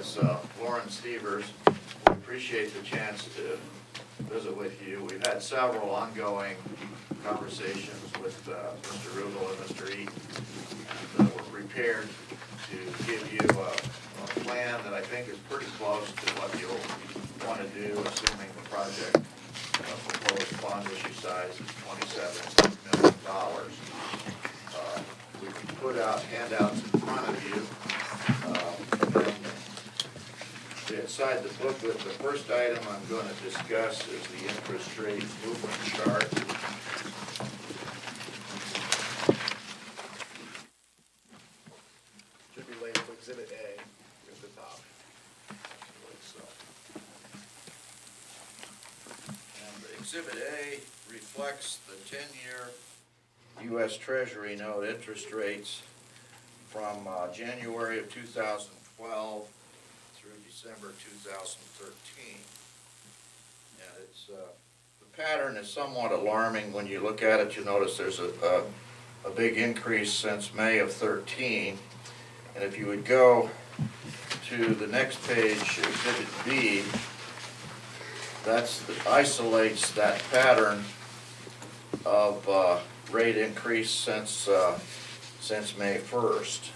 as uh, Lauren Stevers. We appreciate the chance to visit with you. We've had several ongoing conversations with uh, Mr. Rubel and Mr. Eaton. And uh, we're prepared to give you a a plan that I think is pretty close to what you'll want to do, assuming the project uh, proposed bond issue size is twenty-seven million dollars. Uh, We put out handouts in front of you. Uh, and Inside the booklet, the first item I'm going to discuss is the interest rate movement chart. Should be labeled Exhibit A at the top. So. And Exhibit A reflects the ten-year US Treasury note interest rates from uh, January of two thousand twelve through December two thousand thirteen. And it's, uh, the pattern is somewhat alarming. When you look at it, you notice there's a, a, a big increase since May of thirteen. And if you would go to the next page, Exhibit B, that's, isolates that pattern of uh, rate increase since, uh, since May 1st.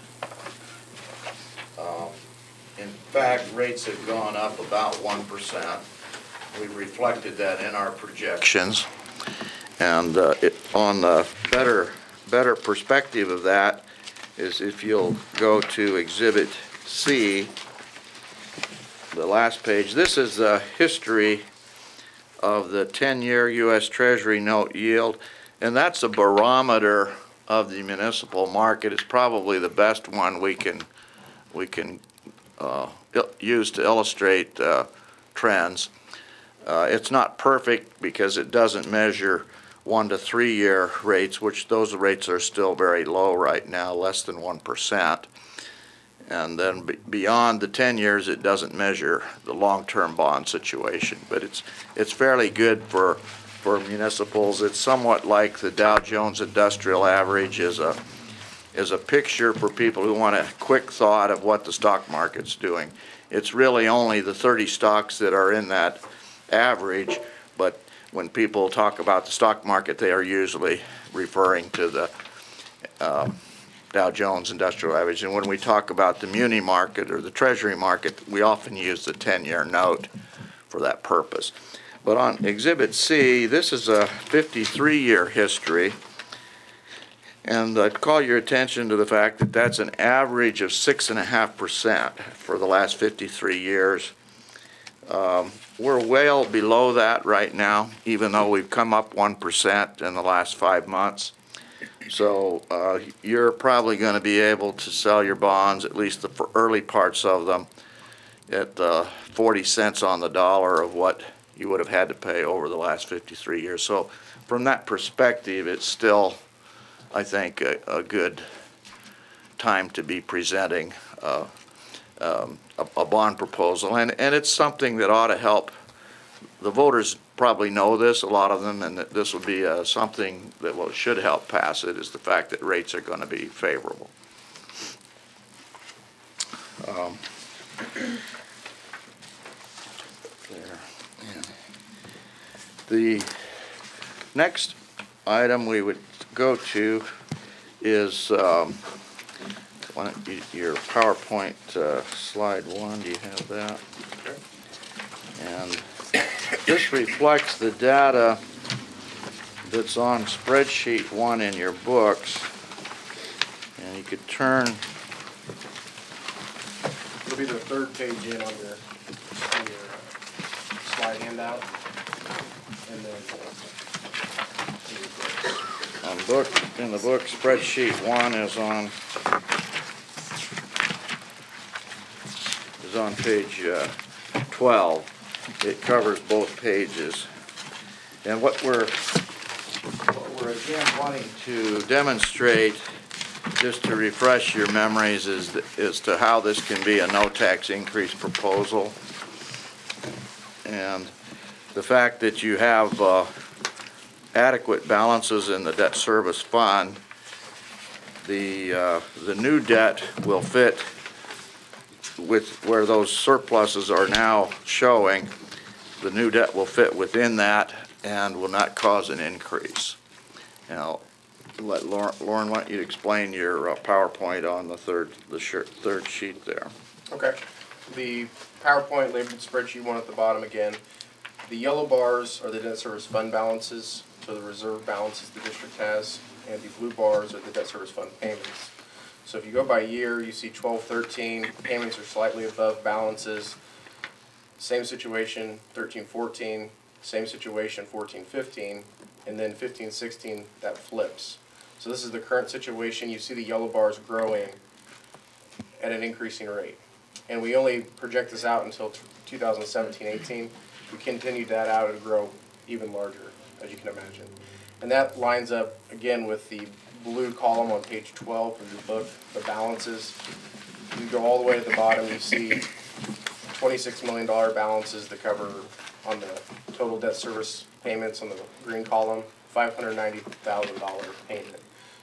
Um, In fact, rates have gone up about 1%. We reflected that in our projections. And uh, it- on the better, better perspective of that is if you'll go to Exhibit C, the last page, this is the history of the 10-year U.S. Treasury note yield, and that's a barometer of the municipal market. It's probably the best one we can, we can uh, il- use to illustrate uh, trends. Uh, It's not perfect because it doesn't measure one to three-year rates, which those rates are still very low right now, less than 1%. And then beyond the 10 years, it doesn't measure the long-term bond situation, but it's, it's fairly good for, for municipals. It's somewhat like the Dow Jones Industrial Average is a, is a picture for people who want a quick thought of what the stock market's doing. It's really only the 30 stocks that are in that average, but when people talk about the stock market, they are usually referring to the um, Dow Jones Industrial Average. And when we talk about the muni market or the treasury market, we often use the 10-year note for that purpose. But on Exhibit C, this is a 53-year history. And I'd call your attention to the fact that that's an average of 6.5% for the last 53 years. Um, We're well below that right now, even though we've come up 1% in the last five months. So uh, you're probably going to be able to sell your bonds, at least the early parts of them, at uh, 40 cents on the dollar of what you would have had to pay over the last 53 years. So from that perspective, it's still, I think, a a good time to be presenting uh, um, a a bond proposal. And and it's something that ought to help the voters probably know this, a lot of them, and that this will be uh, something that well, should help pass it, is the fact that rates are going to be favorable. Um, there, yeah. The next item we would go to is um, you- your PowerPoint uh, slide one, do you have that? And this reflects the data that's on spreadsheet one in your books. And you could turn, It'll be the third page in on your, on your uh, slide handout. And then. On book, in the book, spreadsheet one is on, is on page uh, 12. It covers both pages. And what we're, what we're again wanting to demonstrate, just to refresh your memories, is, as to how this can be a no-tax increase proposal. And the fact that you have uh, adequate balances in the debt service fund, the, uh, the new debt will fit with where those surpluses are now showing, the new debt will fit within that and will not cause an increase. Now, let Lauren, Lauren, why don't you explain your uh, PowerPoint on the third, the third sheet there? Okay, the PowerPoint labeled spreadsheet one at the bottom again. The yellow bars are the debt service fund balances, so the reserve balances the district has, and the blue bars are the debt service fund payments. So if you go by year, you see 12, 13, payments are slightly above balances. Same situation, 13, 14, same situation, 14, 15, and then 15, 16, that flips. So this is the current situation, you see the yellow bars growing at an increasing rate. And we only project this out until 2017, 18. We continue that out and grow even larger, as you can imagine. And that lines up, again, with the blue column on page 12 of your book, the balances. You go all the way to the bottom, you see $26 million balances that cover on the total debt service payments on the green column, $590,000 payment.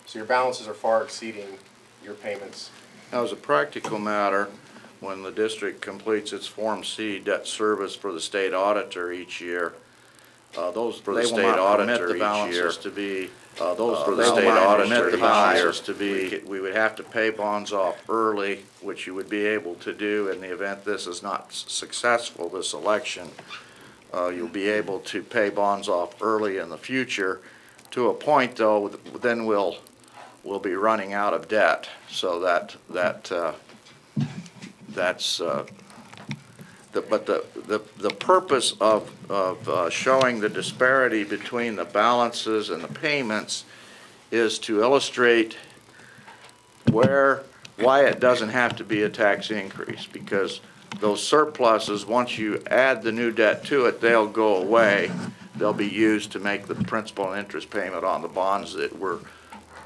So your balances are far exceeding your payments. Now, as a practical matter, when the district completes its Form C debt service for the state auditor each year, uh, those for the They will state not permit auditor the each year balances to be, uh, those Uh, for the state auditor each year balances to be, we would have to pay bonds off early, which you would be able to do in the event this is not s- successful, this election. Uh, you'll be able to pay bonds off early in the future. To a point, though, then we'll, we'll be running out of debt, so that, that, uh, that's, uh, the, but the, the, the purpose of, of uh, showing the disparity between the balances and the payments is to illustrate where, why it doesn't have to be a tax increase, because those surpluses, once you add the new debt to it, they'll go away. They'll be used to make the principal and interest payment on the bonds that we're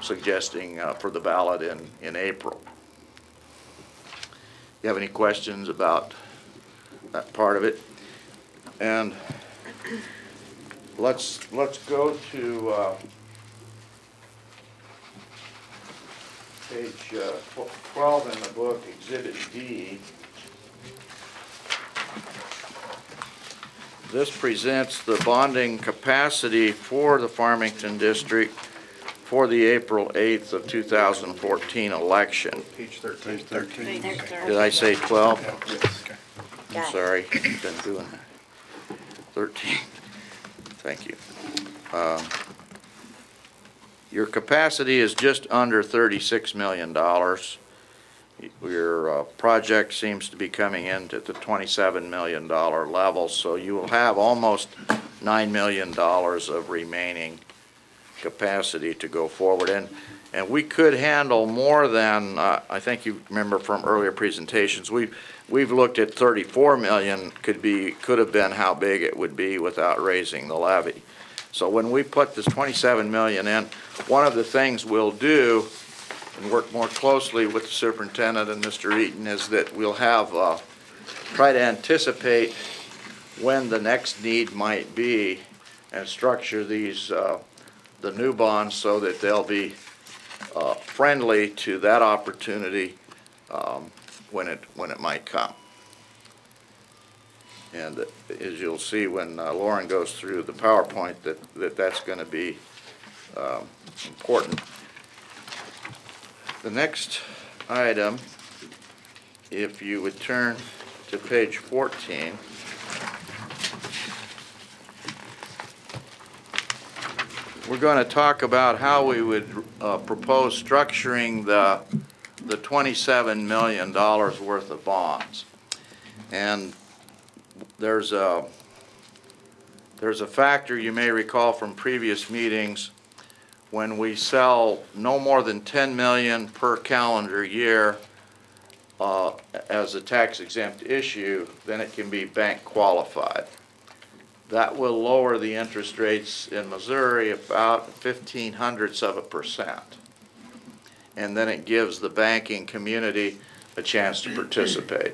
suggesting uh, for the ballot in, in April. You have any questions about that part of it? And let's, let's go to, uh, page uh, twelve in the book, Exhibit D. This presents the bonding capacity for the Farmington District for the April eighth of two thousand fourteen election. Page 13. Did I say twelve? Yes. I'm Got sorry, I've been doing that. Thirteen, thank you. Um, Your capacity is just under thirty-six million dollars. Your uh, project seems to be coming in at the twenty-seven million dollar level, so you will have almost nine million dollars of remaining capacity to go forward. And, and we could handle more than, uh, I think you remember from earlier presentations, we've, we've looked at 34 million could be, could have been how big it would be without raising the levy. So when we put this 27 million in, one of the things we'll do, and work more closely with the superintendent and Mr. Eaton, is that we'll have, uh, try to anticipate when the next need might be and structure these, uh, the new bonds so that they'll be uh, friendly to that opportunity um, when it, when it might come. And as you'll see when uh, Lauren goes through the PowerPoint, that, that that's going to be um, important. The next item, if you would turn to page 14. We're going to talk about how we would uh, propose structuring the, the $27 million worth of bonds. And there's a, there's a factor you may recall from previous meetings, when we sell no more than 10 million per calendar year uh, as a tax exempt issue, then it can be bank qualified. That will lower the interest rates in Missouri about fifteen hundredths of a percent. And then it gives the banking community a chance to participate.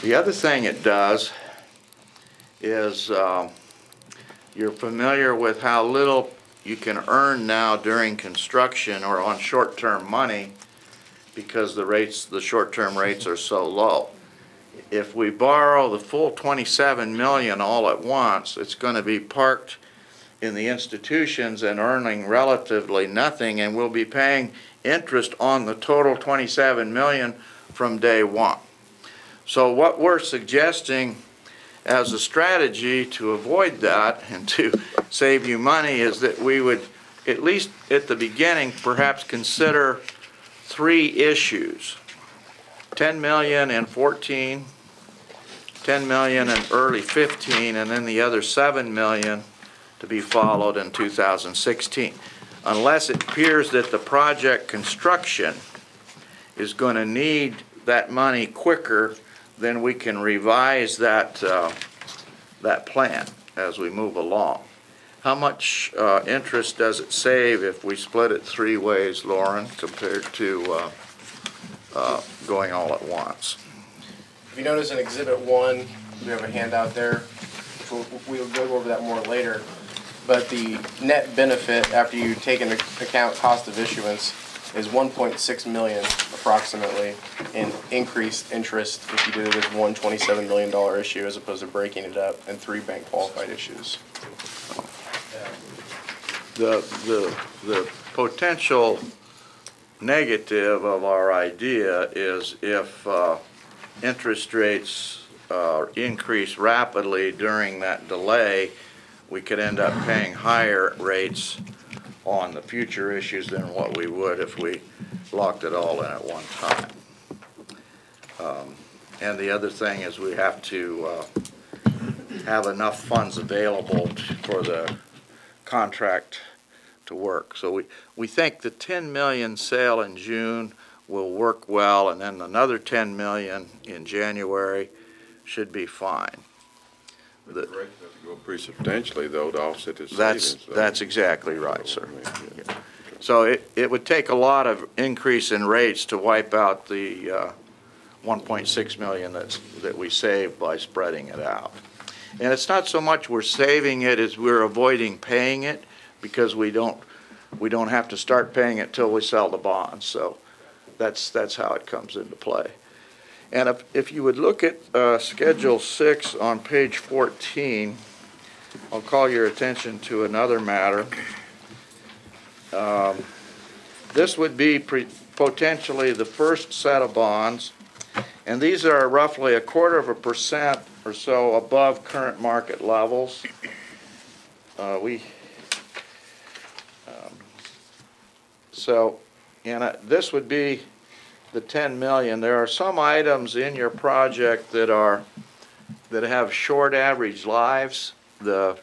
The other thing it does is, um, you're familiar with how little you can earn now during construction or on short-term money because the rates, the short-term rates are so low. If we borrow the full 27 million all at once, it's going to be parked in the institutions and earning relatively nothing, and we'll be paying interest on the total 27 million from day one. So what we're suggesting as a strategy to avoid that and to save you money is that we would, at least at the beginning, perhaps consider three issues. 10 million in 14, 10 million in early 15, and then the other 7 million to be followed in 2016. Unless it appears that the project construction is going to need that money quicker, then we can revise that, uh, that plan as we move along. How much uh, interest does it save if we split it three ways, Lauren, compared to uh, uh, going all at once? If you notice in Exhibit 1, we have a handout there, we'll, we'll go over that more later. But the net benefit after you take into account cost of issuance is 1.6 million approximately in increased interest if you it as one $27 million issue as opposed to breaking it up in three bank qualified issues. The, the, the potential negative of our idea is if uh, interest rates uh, increase rapidly during that delay, we could end up paying higher rates on the future issues than what we would if we locked it all in at one time. Um, And the other thing is we have to uh, have enough funds available for the contract to work. So we, we think the 10 million sale in June will work well, and then another 10 million in January should be fine. The rates have to go pretty substantially though to offset the savings. That's, that's exactly right, sir. Yeah. So it, it would take a lot of increase in rates to wipe out the uh, 1.6 million that's, that we save by spreading it out. And it's not so much we're saving it as we're avoiding paying it because we don't, we don't have to start paying it till we sell the bonds. So that's, that's how it comes into play. And if, if you would look at uh, Schedule 6 on page 14, I'll call your attention to another matter. Um, This would be potentially the first set of bonds, and these are roughly a quarter of a percent or so above current market levels. Uh, We, um, so, and uh, this would be the 10 million. There are some items in your project that are, that have short average lives. The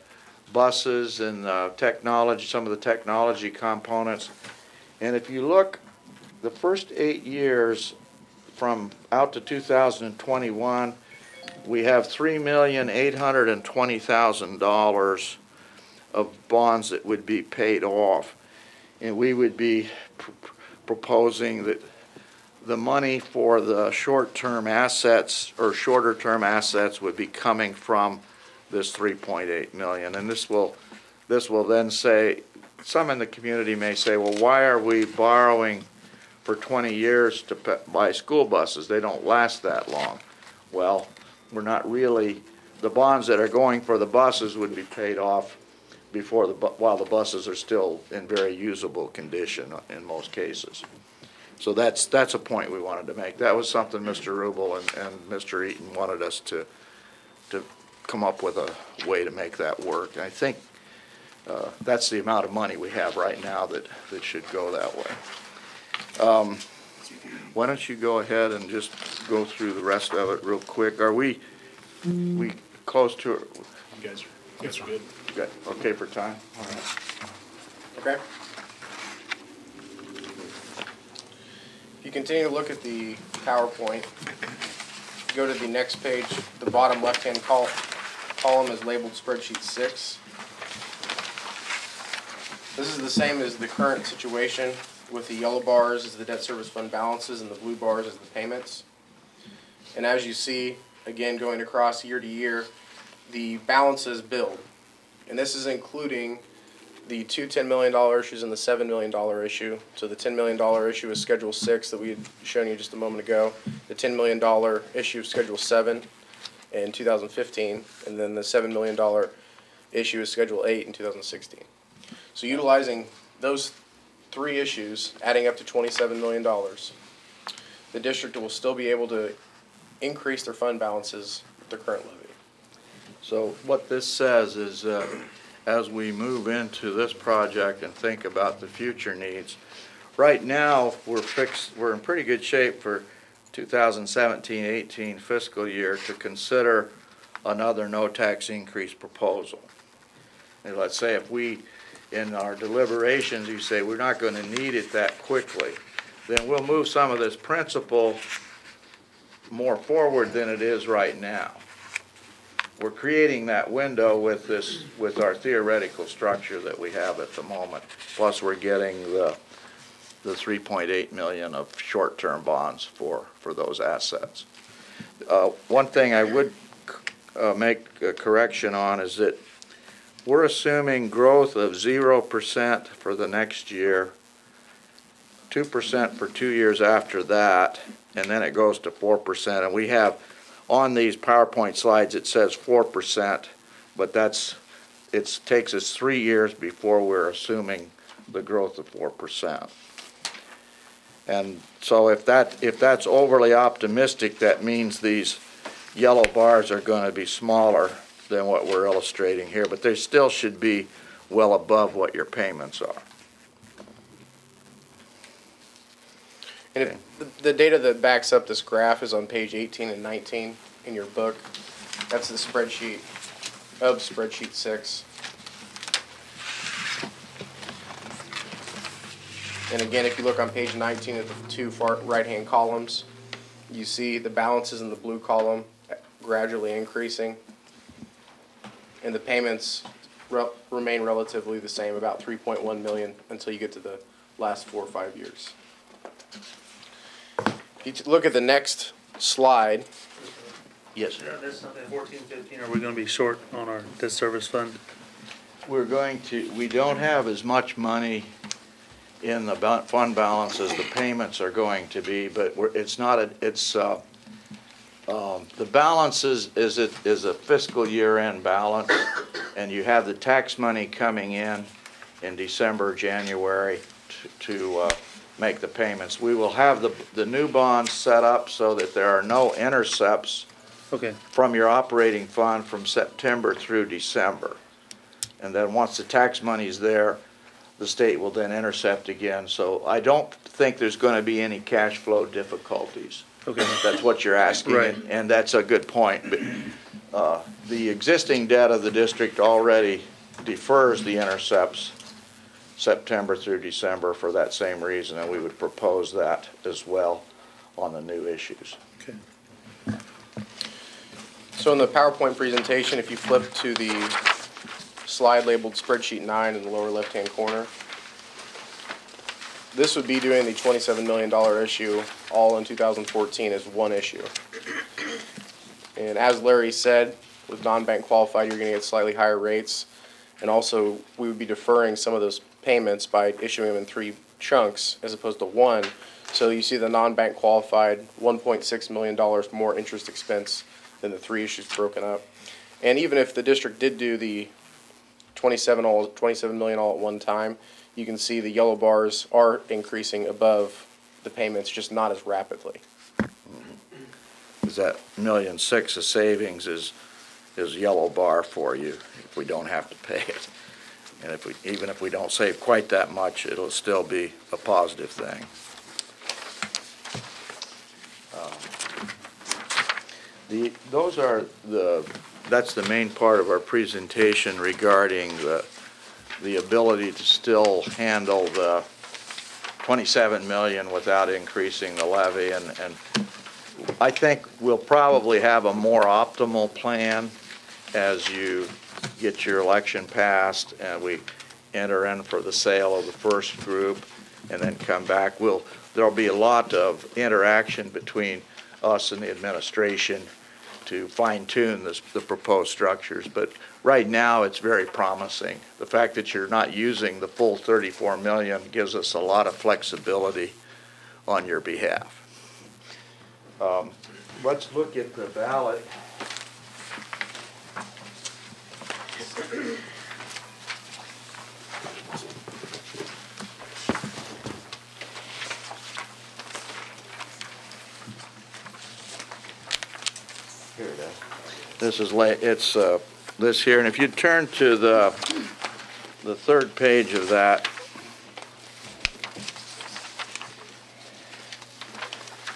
buses and uh, technology, some of the technology components. And if you look, the first eight years from out to 2021, we have $3,820,000 of bonds that would be paid off. And we would be pr- proposing that the money for the short-term assets or shorter-term assets would be coming from this 3.8 million. And this will, this will then say, some in the community may say, well, why are we borrowing for 20 years to buy school buses? They don't last that long. Well, we're not really, the bonds that are going for the buses would be paid off before the, while the buses are still in very usable condition uh, in most cases. So that's, that's a point we wanted to make. That was something Mr. Rubel and, and Mr. Eaton wanted us to, to come up with a way to make that work. I think uh, that's the amount of money we have right now that, that should go that way. Um, Why don't you go ahead and just go through the rest of it real quick? Are we, we close to, You guys, you guys are good. got- okay for time? All right. Okay? If you continue to look at the PowerPoint, go to the next page, the bottom left-hand col- column is labeled spreadsheet six. This is the same as the current situation with the yellow bars as the debt service fund balances and the blue bars as the payments. And as you see, again, going across year to year, the balances build. And this is including the two $10 million issues and the $7 million issue. So the $10 million issue is Schedule 6 that we had shown you just a moment ago. The $10 million issue is Schedule 7 in 2015, and then the $7 million issue is Schedule 8 in 2016. So utilizing those three issues, adding up to $27 million, the district will still be able to increase their fund balances with their current levy. So what this says is, uh, as we move into this project and think about the future needs, right now, we're fixed, we're in pretty good shape for 2017-18 fiscal year to consider another no tax increase proposal. And let's say if we, in our deliberations, you say we're not gonna need it that quickly, then we'll move some of this principal more forward than it is right now we're creating that window with this, with our theoretical structure that we have at the moment. Plus, we're getting the, the three point eight million of short-term bonds for, for those assets. Uh, one thing I would, uh, make a correction on is that we're assuming growth of zero percent for the next year, two percent for two years after that, and then it goes to four percent, and we have on these PowerPoint slides, it says four percent, but that's, it takes us three years before we're assuming the growth of four percent. And so if that, if that's overly optimistic, that means these yellow bars are gonna be smaller than what we're illustrating here, but they still should be well above what your payments are. And the, data that backs up this graph is on page eighteen and nineteen in your book. That's the spreadsheet of spreadsheet six. And again, if you look on page nineteen at the two far right-hand columns, you see the balances in the blue column gradually increasing. And the payments re- remain relatively the same, about three point one million until you get to the last four or five years. If you look at the next slide, Yes, sir. Yeah, That's something, fourteen, fifteen, are we gonna be short on our debt service fund? We're going to, we don't have as much money in the fund balances the payments are going to be, but we're, it's not a, it's, uh, um, the balance is, is it, is a fiscal year-end balance, and you have the tax money coming in in December, January to, to, uh, make the payments. We will have the, the new bonds set up so that there are no intercepts Okay, from your operating fund from September through December. And then once the tax money is there, the state will then intercept again. So I don't think there's gonna be any cash flow difficulties. okay, That's what you're asking, Right. and- and that's a good point. But uh, The existing debt of the district already defers the intercepts September through December for that same reason, and we would propose that as well on the new issues. okay. So in the PowerPoint presentation, if you flip to the slide labeled spreadsheet nine in the lower left-hand corner, this would be doing the twenty-seven million dollar issue all in two thousand fourteen as one issue. And as Larry said, with non-bank qualified, you're gonna get slightly higher rates. And also, we would be deferring some of those payments by issuing them in three chunks as opposed to one. So you see the non-bank qualified, one point six million dollars more interest expense than the three issues broken up. And even if the district did do the twenty-seven all, twenty-seven million all at one time, you can see the yellow bars are increasing above the payments, just not as rapidly. Is that million six of savings is, is yellow bar for you if we don't have to pay it. And if we, even if we don't save quite that much, it'll still be a positive thing. Um, The, those are the, that's the main part of our presentation regarding the, the ability to still handle the twenty-seven million without increasing the levy and, and I think we'll probably have a more optimal plan as you get your election passed and we enter in for the sale of the first group and then come back. We'll, there'll be a lot of interaction between us and the administration to fine tune this, the proposed structures. But right now, it's very promising. The fact that you're not using the full 34 million gives us a lot of flexibility on your behalf. Um, Let's look at the ballot. This is, it's, uh, this here, and if you turn to the, the third page of that,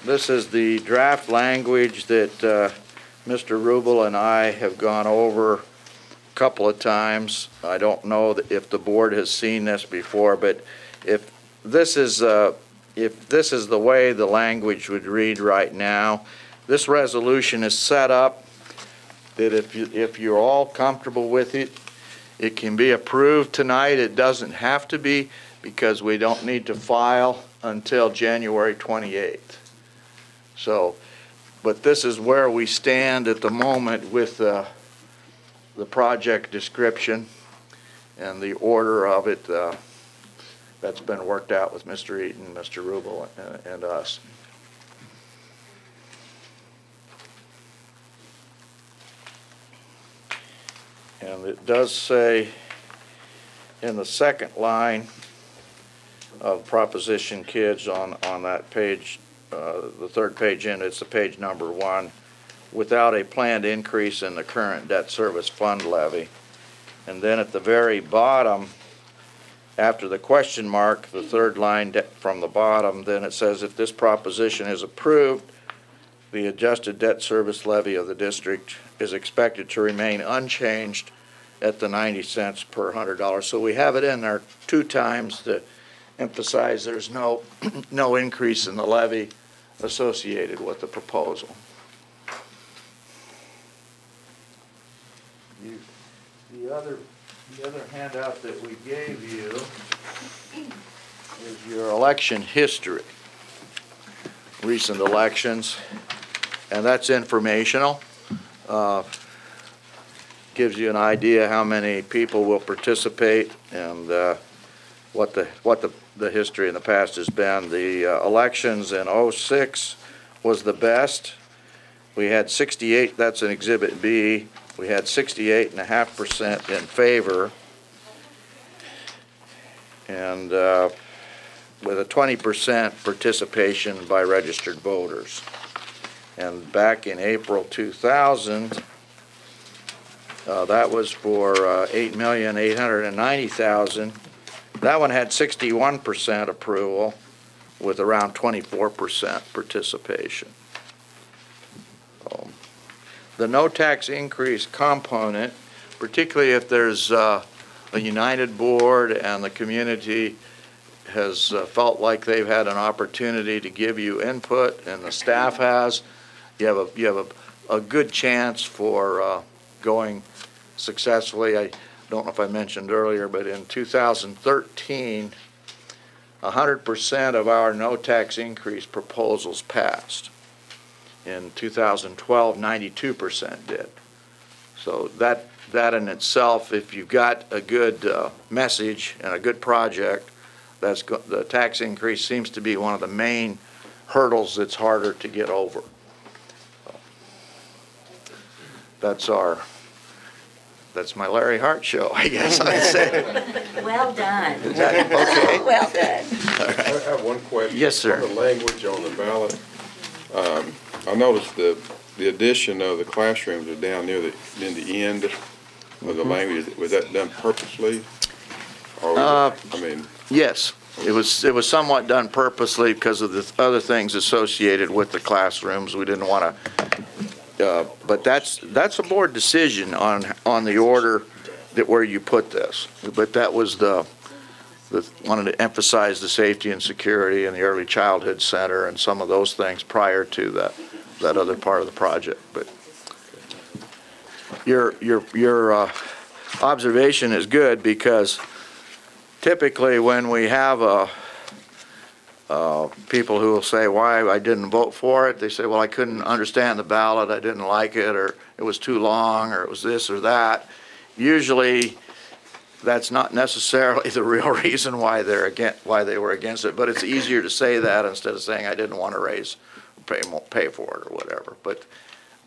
this is the draft language that uh, Mr. Rubel and I have gone over a couple of times. I don't know if the board has seen this before, but if this is, uh, if this is the way the language would read right now, this resolution is set up that if you, if you're all comfortable with it, it can be approved tonight. It doesn't have to be because we don't need to file until January 28th. So, but this is where we stand at the moment with uh, the project description and the order of it. uh, That's been worked out with Mr. Eaton, Mr. Rubel, and- and us. And it does say in the second line of proposition kids on, on that page, uh, the third page in, it's the page number one, without a planned increase in the current debt service fund levy. And then at the very bottom, after the question mark, the third line from the bottom, then it says if this proposition is approved, the adjusted debt service levy of the district is expected to remain unchanged at the 90 cents per hundred dollars. So we have it in there two times to emphasize there's no, no increase in the levy associated with the proposal. You- The other, the other handout that we gave you is your election history, recent elections, and that's informational. Uh, Gives you an idea how many people will participate and uh, what the, what the, the history in the past has been. The uh, elections in '06 was the best. We had 68, that's in Exhibit B, we had 68 and a half percent in favor. And uh, with a 20% participation by registered voters. And back in April 2000, uh, that was for uh, 8,890,000. That one had 61% approval with around 24% participation. The no tax increase component, particularly if there's uh, a united board and the community has uh, felt like they've had an opportunity to give you input and the staff has, you have a, you have a, a good chance for uh, going successfully. I don't know if I mentioned earlier, but in 2013, 100% of our no tax increase proposals passed. In 2012, 92% did. So that, that in itself, if you've got a good uh, message and a good project, that's, the tax increase seems to be one of the main hurdles that's harder to get over. That's our, that's my Larry Hart show, I guess I'd say. Well done. Is that okay? Well done. I have one question. Yes, sir. On the language on the ballot, um, I noticed the, the addition of the classrooms are down near the, in the end of Mm-hmm. the language. Was that done purposely? Or, Uh, it- I mean, Yes, it was, it was somewhat done purposely because of the other things associated with the classrooms. We didn't want to, uh, but that's, that's a board decision on, on the order that where you put this. But that was the, the, wanted to emphasize the safety and security and the early childhood center and some of those things prior to that, that other part of the project, but your, your, your uh, observation is good because typically when we have a, uh, people who will say why I didn't vote for it, they say, well, I couldn't understand the ballot, I didn't like it, or it was too long, or it was this or that. usually, that's not necessarily the real reason why they're again, why they were against it, but it's easier to say that instead of saying, I didn't want to raise, pay, pay for it or whatever. But,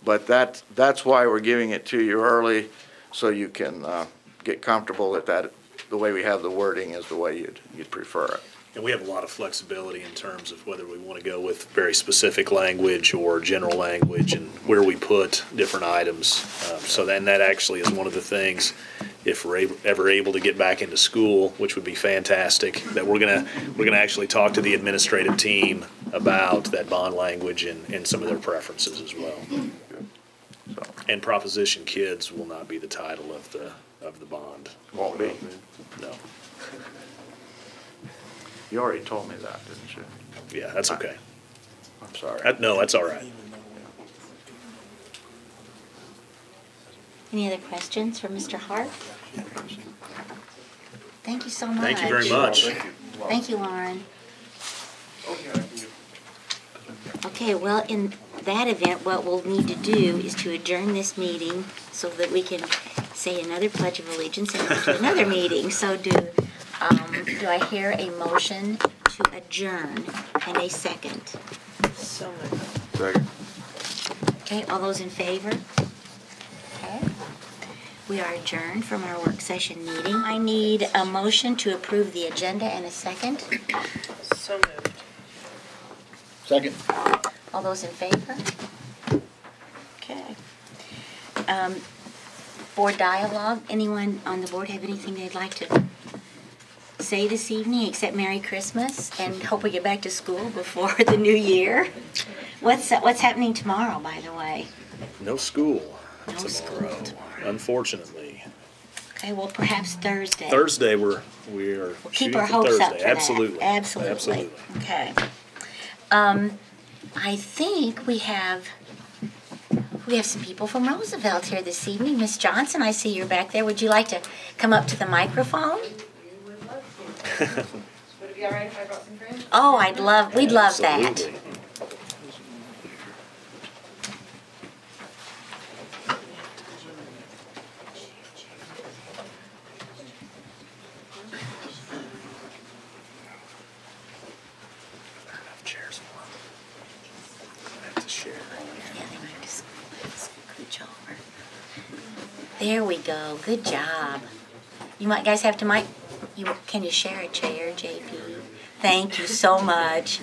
but that, that's why we're giving it to you early, so you can, uh, get comfortable that that, the way we have the wording is the way you'd, you'd prefer it. And we have a lot of flexibility in terms of whether we want to go with very specific language or general language and where we put different items. Um, So then that actually is one of the things, if we're ever able to get back into school, which would be fantastic, that we're gonna, we're gonna actually talk to the administrative team about that bond language and, and some of their preferences as well. So, And Proposition Kids will not be the title of the, of the bond, won't be. no. You already told me that, didn't you? Yeah, that's okay. I'm sorry. Uh, No, that's all right. Any other questions for Mr. Hart? Thank you so much. Thank you very much. Thank you, Lauren. Okay, well, in that event, what we'll need to do is to adjourn this meeting so that we can say another pledge of allegiance and go to another meeting. So do, um, do I hear a motion to adjourn and a second? So moved. Second. Okay, all those in favor? Okay. We are adjourned from our work session meeting. I need a motion to approve the agenda and a second. So moved. Second. All those in favor? Okay. Um, Board dialogue, anyone on the board have anything they'd like to say this evening except Merry Christmas and hope we get back to school before the new year? What's, what's happening tomorrow, by the way? No school No school tomorrow, unfortunately. Okay, well, perhaps Thursday. Thursday, we're, we are Keep our for hopes up Thursday. for that. Absolutely. Absolutely. Absolutely. Okay. Um, I think we have, we have some people from Roosevelt here this evening. Miss Johnson, I see you're back there. Would you like to come up to the microphone? Would it be all right if I brought some friends? Oh, I'd love, we'd love that. Absolutely. Chairs for 'em. I have to share. Yeah, they might just scooch over. There we go. Good job. You might guys have to mic. You can you share a chair, JP? Thank you so much.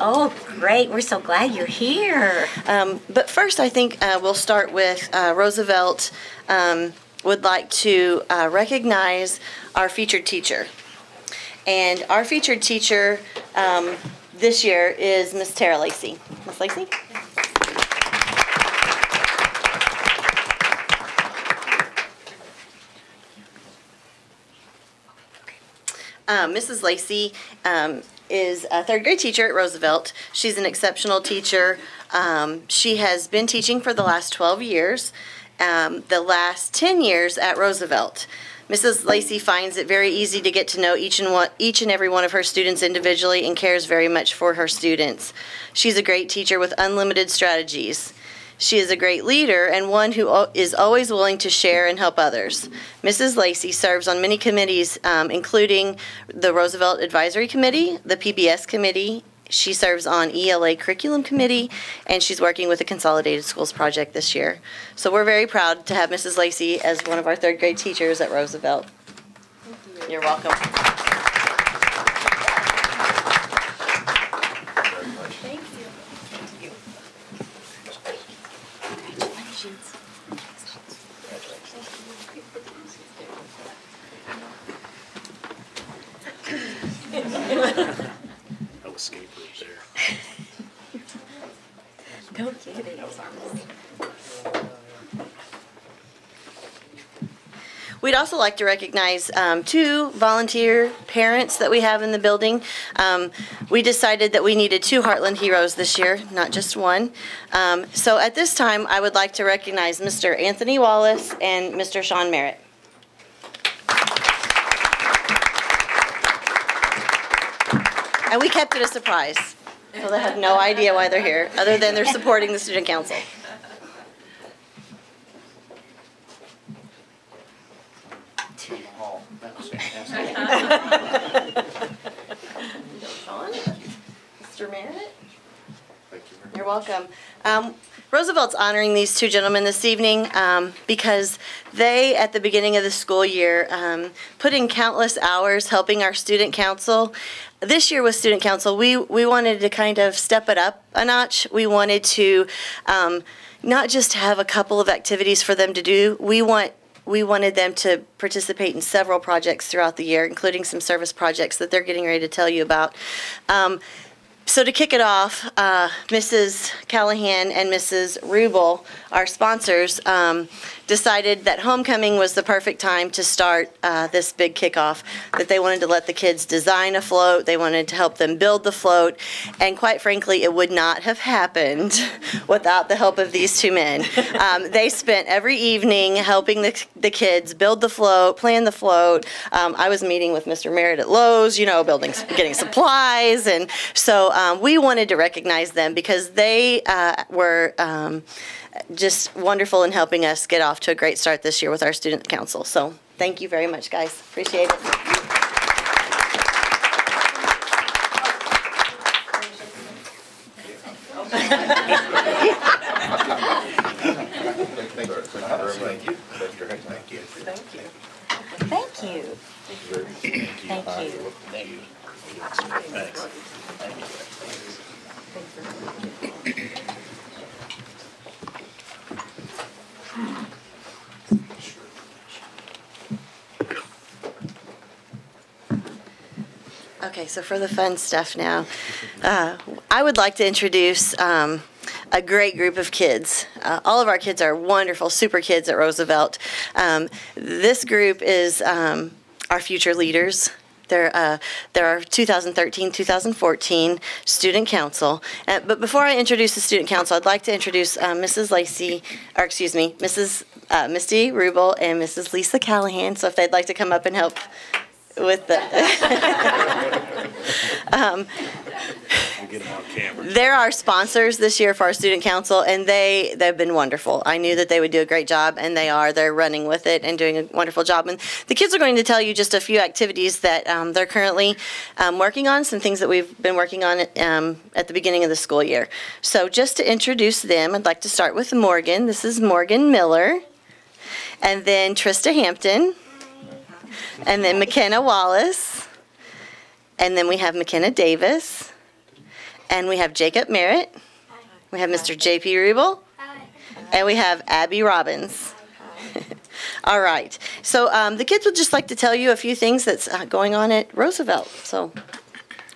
Oh, great. We're so glad you're here. Um, But first, I think uh, we'll start with uh, Roosevelt um, would like to uh, recognize our featured teacher. And our featured teacher um, this year is Miss Tara Lacey. Miss Lacey? Um, Mrs. Lacey um, is a third grade teacher at Roosevelt. She's an exceptional teacher. Um, she has been teaching for the last 12 years, um, the last 10 years at Roosevelt. Mrs. Lacey finds it very easy to get to know each and one, each and every one of her students individually and cares very much for her students. She's a great teacher with unlimited strategies. She is a great leader and one who is always willing to share and help others. Mrs. Lacey serves on many committees, um, including the Roosevelt Advisory Committee, the PBS Committee. She serves on ELA Curriculum Committee, and she's working with the Consolidated Schools Project this year. So we're very proud to have Mrs. Lacey as one of our third grade teachers at Roosevelt. You're welcome. We'd also like to recognize um, two volunteer parents that we have in the building. Um, we decided that we needed two Heartland Heroes this year, not just one. Um, so at this time, I would like to recognize Mr. Anthony Wallace and Mr. Sean Merritt. And we kept it a surprise. So they have no idea why they're here, other than they're supporting the student council. hall. That's- that's- Sean? Mr. Merritt? Thank you very You're welcome. Um, Roosevelt's honoring these two gentlemen this evening um, because they, at the beginning of the school year, um, put in countless hours helping our student council. This year with student council, we, we wanted to kind of step it up a notch. We wanted to um, not just have a couple of activities for them to do. We want we wanted them to participate in several projects throughout the year, including some service projects that they're getting ready to tell you about. Um, so to kick it off, uh, Mrs. Callahan and Mrs. Rubel, our sponsors, um, decided that homecoming was the perfect time to start uh, this big kickoff. That they wanted to let the kids design a float, they wanted to help them build the float, and quite frankly, it would not have happened without the help of these two men. Um, they spent every evening helping the, the kids build the float, plan the float. Um, I was meeting with Mr. Merritt at Lowe's, you know, building, getting supplies, and so um, we wanted to recognize them because they uh, were um, just wonderful in helping us get off to a great start this year with our student council. So thank you very much, guys. Appreciate it. Thank you. Thank you. Thank you. Thank you. Thank you. Thanks. Okay, so for the fun stuff now, uh, I would like to introduce um, a great group of kids. Uh, all of our kids are wonderful, super kids at Roosevelt. Um, this group is um, our future leaders. They're, uh, they're our 2013 2014 Student Council. Uh, but before I introduce the Student Council, I'd like to introduce uh, Mrs. Lacey, or excuse me, Mrs. Uh, Misty Rubel and Mrs. Lisa Callahan. So if they'd like to come up and help with the. um, We'll get them on camera. they're sponsors this year for our student council, and they they've been wonderful. I knew that they would do a great job, and they are. They're running with it and doing a wonderful job. And the kids are going to tell you just a few activities that um, they're currently um, working on, some things that we've been working on um, at the beginning of the school year. So, just to introduce them, I'd like to start with Morgan. This is Morgan Miller, and then Trista Hampton, and then McKenna Wallace, and then we have McKenna Davis. And we have Jacob Merritt. We have Mr. J.P. Rubel. And we have Abby Robbins. All right. So um, the kids would just like to tell you a few things that's uh, going on at Roosevelt. So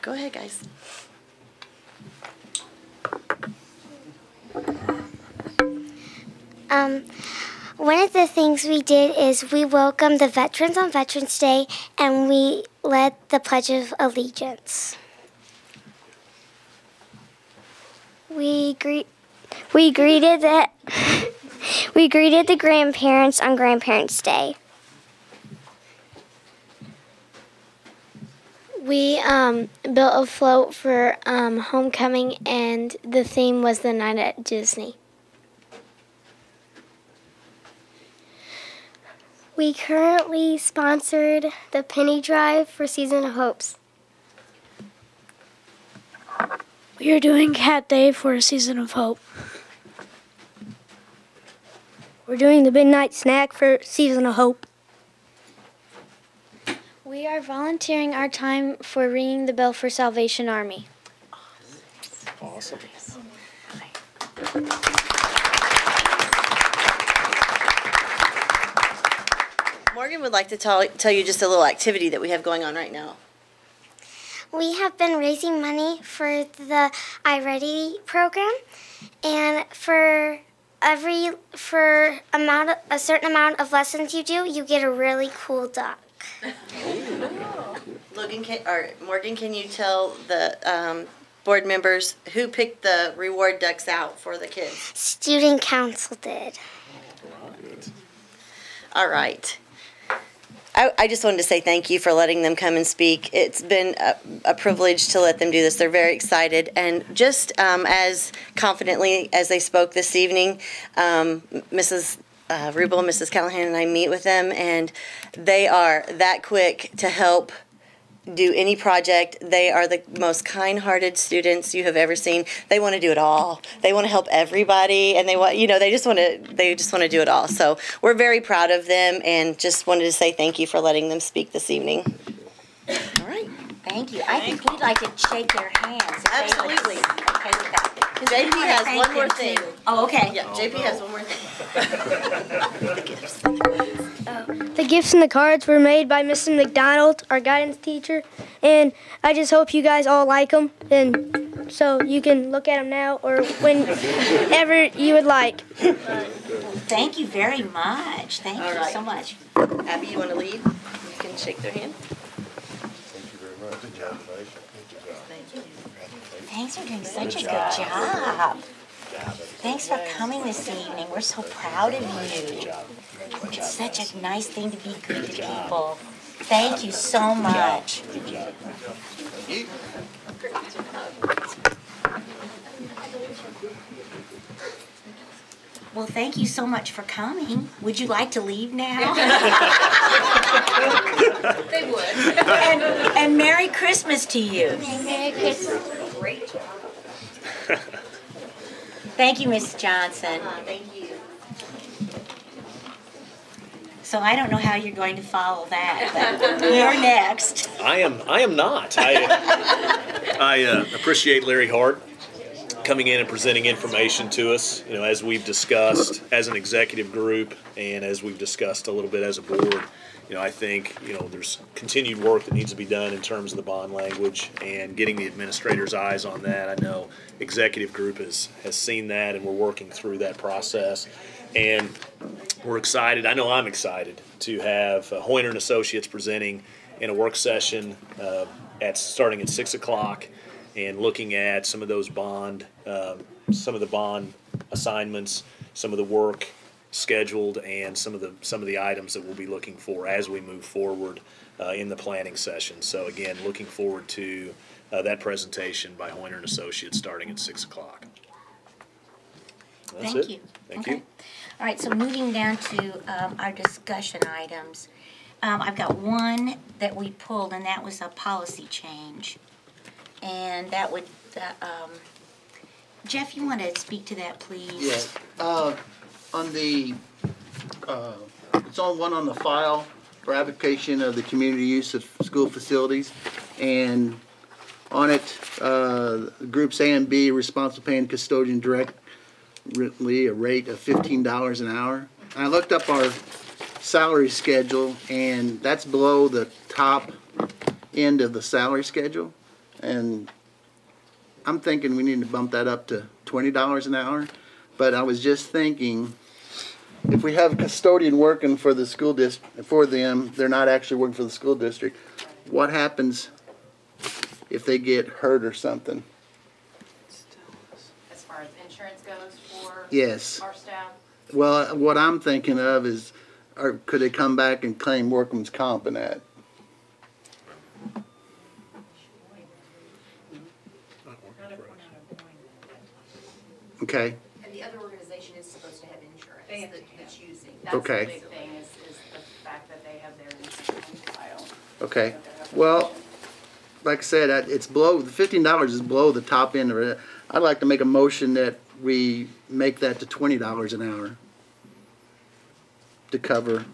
go ahead, guys. Um, one of the things we did is we welcomed the veterans on Veterans Day and we led the Pledge of Allegiance. We greet we greeted the we greeted the grandparents on Grandparents' Day. We um, built a float for um, homecoming, and the theme was the night at Disney. We currently sponsored the Penny Drive for Season of Hopes. We are doing Cat Day for a Season of Hope. We're doing the Midnight Snack for Season of Hope. We are volunteering our time for ringing the bell for Salvation Army. Awesome. Morgan would like to tell, tell you just a little activity that we have going on right now. We have been raising money for the iReady program, and for every for amount of, a certain amount of lessons you do, you get a really cool duck. Logan, can, or Morgan, can you tell the um, board members who picked the reward ducks out for the kids? Student council did. All right. I, I just wanted to say thank you for letting them come and speak. It's been a, a privilege to let them do this. They're very excited. And just um, as confidently as they spoke this evening, um, Mrs. uh, Rubel, Mrs. Callahan, and I meet with them, and they are that quick to help do any project. They are the most kind-hearted students you have ever seen. They want to do it all. They want to help everybody, and they want, you know, they just want to, they just want to do it all. So we're very proud of them, and just wanted to say thank you for letting them speak this evening. All right. Thank you. I think we'd like to shake their hands. if they would- Absolutely. Okay with that. 'Cause we JP has one more thing. too. Oh, okay. Yeah, oh, JP has one more thing. The gifts and the cards were made by Mrs. McDonald, our guidance teacher, and I just hope you guys all like them, and so you can look at them now or whenever you would like. Thank you very much. Thank All you right. so much. Abby, you want to leave? You can shake their hand. Thank you very much. Good job, Thank you. Thanks for doing such a good job. Thanks for coming this evening. We're so proud of you. It's such a nice thing to be good to people. Thank you so much. Well, thank you so much for coming. Would you like to leave now? They would. And, and Merry Christmas to you. Merry Christmas. Great job. Thank you, Miss Johnson. Thank you. So I don't know how you're going to follow that, but you're next. I am, I am not. I, I uh, appreciate Larry Hart coming in and presenting information to us, you know, as we've discussed as an executive group and as we've discussed a little bit as a board. You know, I think, you know, there's continued work that needs to be done in terms of the bond language and getting the administrator's eyes on that. I know executive group has, has seen that and we're working through that process. And we're excited, I know I'm excited, to have uh, Hoyner and Associates presenting in a work session uh, at, starting at six o'clock and looking at some of those bond, um, some of the bond assignments, some of the work scheduled, and some of the, some of the items that we'll be looking for as we move forward uh, in the planning session. So again, looking forward to uh, that presentation by Hoyner and Associates starting at six o'clock. That's Thank it. you. Thank Okay. you. All right, so moving down to um, our discussion items. Um, I've got one that we pulled, and that was a policy change. And that would, the, um, Jeff, you want to speak to that, please? Yes, uh, on the, uh, it's on one on the file for application of the community use of school facilities. And on it, uh, groups A and B responsible paying custodian directly a rate of fifteen dollars an hour. I looked up our salary schedule and that's below the top end of the salary schedule. And I'm thinking we need to bump that up to twenty dollars an hour. But I was just thinking, if we have a custodian working for the school dist, for them, they're not actually working for the school district. What happens if they get hurt or something? As far as insurance goes for Yes. our staff, Well, what I'm thinking of is, or could they come back and claim workman's comp in that? Okay, and the other organization is supposed to have insurance They have that- to have. That's the Okay. big thing is, is the fact that they have their insurance file. okay. Well, like I said, I- it's below, the fifteen dollars is below the top end of it. I'd like to make a motion that we make that to twenty dollars an hour to cover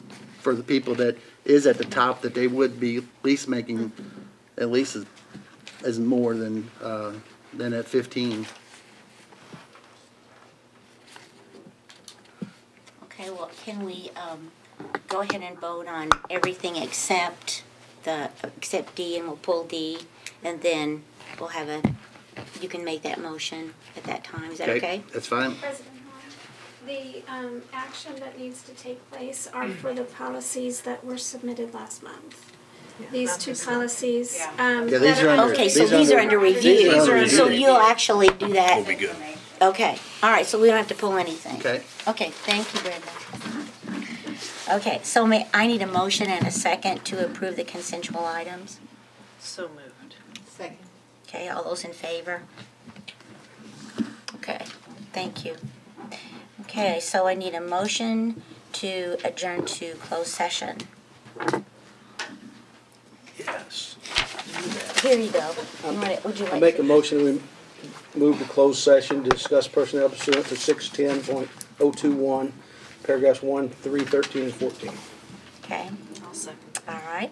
for the people that is at the top, that they would be at least making at least as, as more than, uh, than at fifteen. Okay, well, can we um, go ahead and vote on everything except the, except D, and we'll pull D, and then we'll have a, you can make that motion at that time, is that okay? That's fine. President Hall, the um, action that needs to take place are for the policies that were submitted last month. These two policies. Yeah. um, Yeah, these that are under- Okay, so These are these are under- under review, so review. you'll actually do that. We'll that? be good. Okay, all right, so we don't have to pull anything? Okay. Okay, thank you, Brenda. Okay, so may, I need a motion and a second to approve the consensual items. So moved. Second. Okay, all those in favor? Okay, thank you. Okay, so I need a motion to adjourn to closed session? Yes. Here you go. You want it, would you I like make a motion, we move to closed session to discuss personnel pursuant to six ten point oh two one, paragraphs one, three, thirteen, and fourteen. Okay, I'll all right.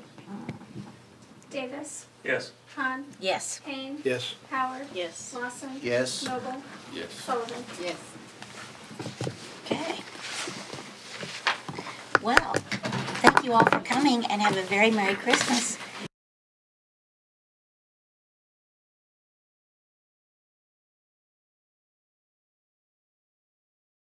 Davis, Yes. Han, Yes. Kane, Yes. Howard, Yes. Lawson. Yes. Noble, Yes. Sullivan. Yes. Okay. Well, thank you all for coming and have a very Merry Christmas.